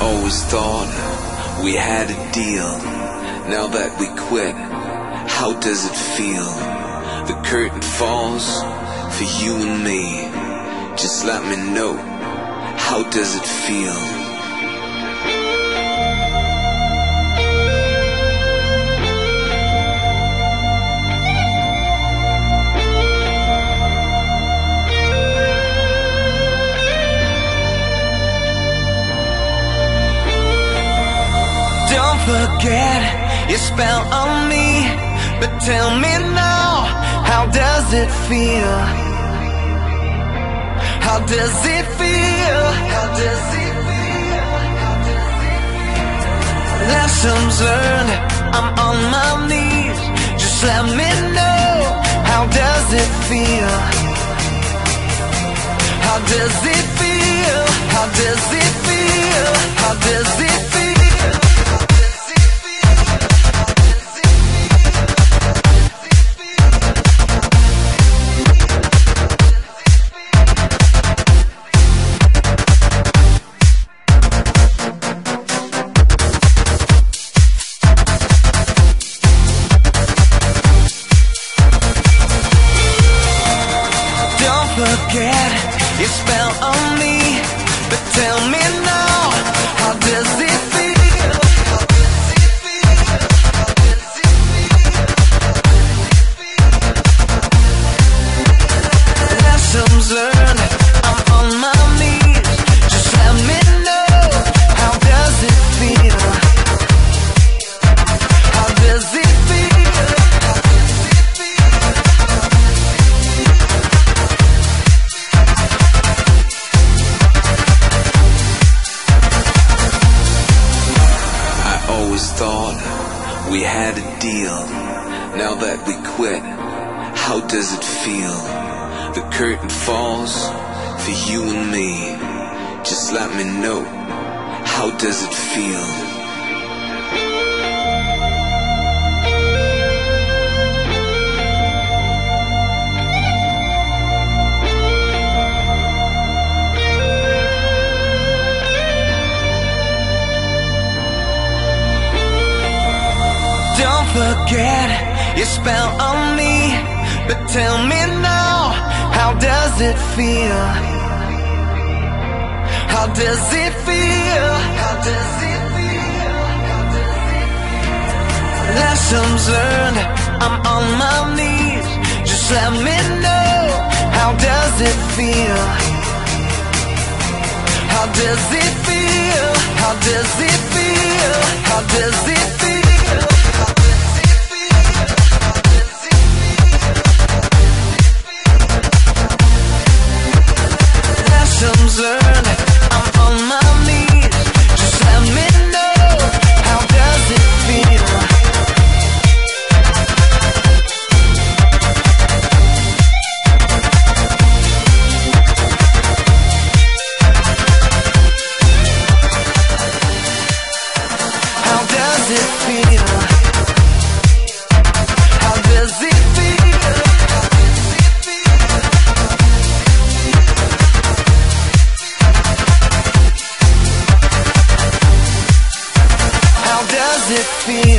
always thought we had a deal. Now that we quit, how does it feel? The curtain falls for you and me. Just let me know, how does it feel? Forget your spell on me But tell me now, how does it feel? How does it feel? How does it feel? Lessons learned, I'm on my knees Just let me know, how does it feel? How does it feel? How does it feel? How does it feel? Forget. Your spell on me But tell me now, how does it thought we had a deal. Now that we quit, how does it feel? The curtain falls for you and me. Just let me know, how does it feel? Don't forget your spell on me But tell me now, how does it feel? How does it feel? How does it feel? Lessons learned, I'm on my knees Just let me know, how does it feel? How does it feel? How does it feel? How does it feel? It feel?